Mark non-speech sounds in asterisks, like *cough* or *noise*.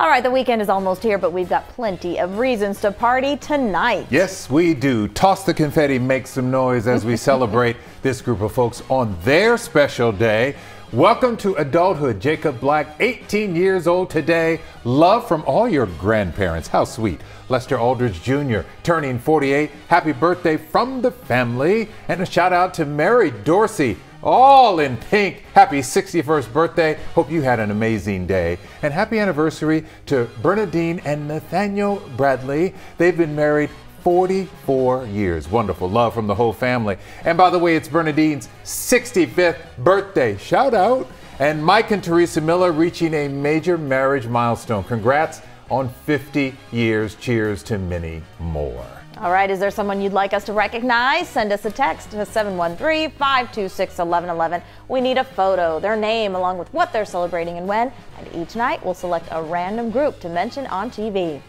All right, the weekend is almost here, but we've got plenty of reasons to party tonight. Yes, we do. Toss the confetti, make some noise as we celebrate *laughs* this group of folks on their special day. Welcome to adulthood. Jacob Black, 18 years old today. Love from all your grandparents. How sweet. Lester Aldridge Jr., turning 48. Happy birthday from the family. And a shout out to Mary Dorsey, all in pink. Happy 61st birthday. Hope you had an amazing day. And happy anniversary to Bernadine and Nathaniel Bradley. They've been married 44 years. Wonderful love from the whole family. And by the way, it's Bernadine's 65th birthday. Shout out. And Mike and Teresa Miller reaching a major marriage milestone. Congrats on 50 years. Cheers to many more. All right, is there someone you'd like us to recognize? Send us a text to 713 526 1111. We need a photo, their name, along with what they're celebrating and when. And each night we'll select a random group to mention on TV.